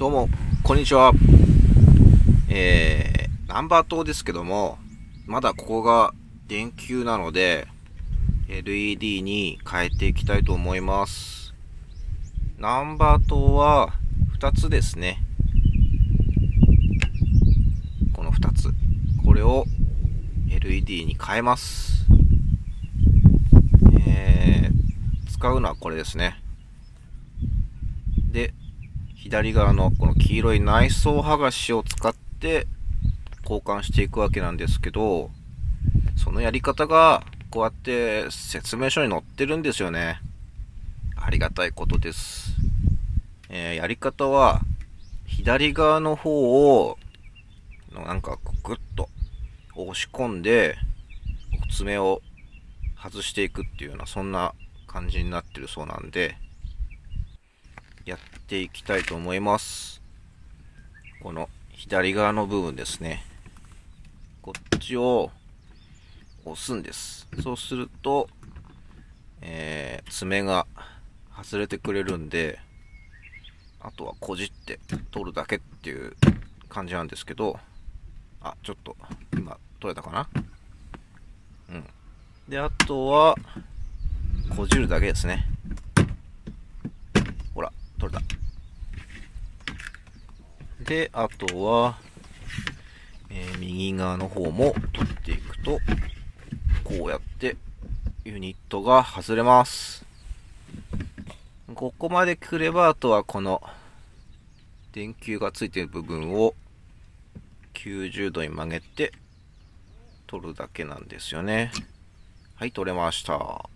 どうも、こんにちは。えー、ナンバー灯ですけども、まだここが電球なので、LED に変えていきたいと思います。ナンバー灯は2つですね。この2つ。これを LED に変えます。えー、使うのはこれですね。で、左側のこの黄色い内装剥がしを使って交換していくわけなんですけど、そのやり方がこうやって説明書に載ってるんですよね。ありがたいことです。えー、やり方は、左側の方を、なんかグッと押し込んで、爪を外していくっていうような、そんな感じになってるそうなんで、やっていきたいと思います。この左側の部分ですね。こっちを押すんです。そうすると、えー、爪が外れてくれるんで、あとはこじって取るだけっていう感じなんですけど、あ、ちょっと今取れたかな？うん。で、あとは、こじるだけですね。取れた。で、あとは、えー、右側の方も取っていくと、こうやってユニットが外れます。ここまで来れば、あとはこの電球がついてる部分を90度に曲げて取るだけなんですよね。はい、取れました。こ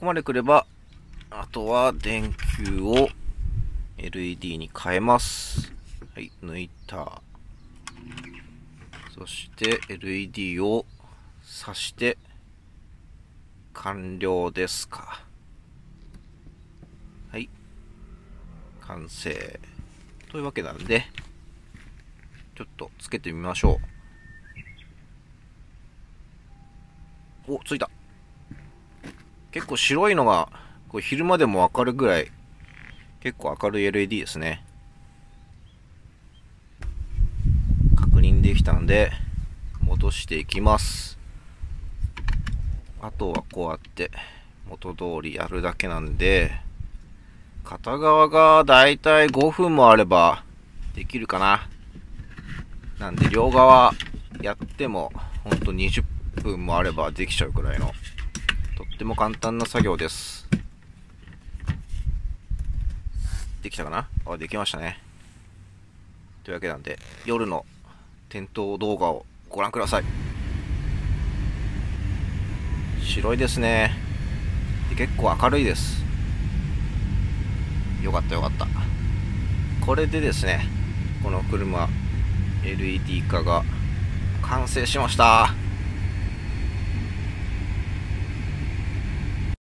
こまで来れば、あとは電球を LED に変えます。はい、抜いた。そして LED を挿して完了ですか。はい。完成。というわけなんで、ちょっとつけてみましょう。お、ついた。結構白いのが、これ昼間でもわかるぐらい、結構明るい LED ですね。確認できたので、戻していきます。あとはこうやって元通りやるだけなんで、片側がだいたい5分もあればできるかな。なんで両側やってもほんと20分もあればできちゃうくらいのとっても簡単な作業です。できたかな？あ、できましたね。というわけなんで、夜の点灯動画をご覧ください。白いですね。結構明るいです。よかったよかった。これでですね、この車、LED 化が完成しました。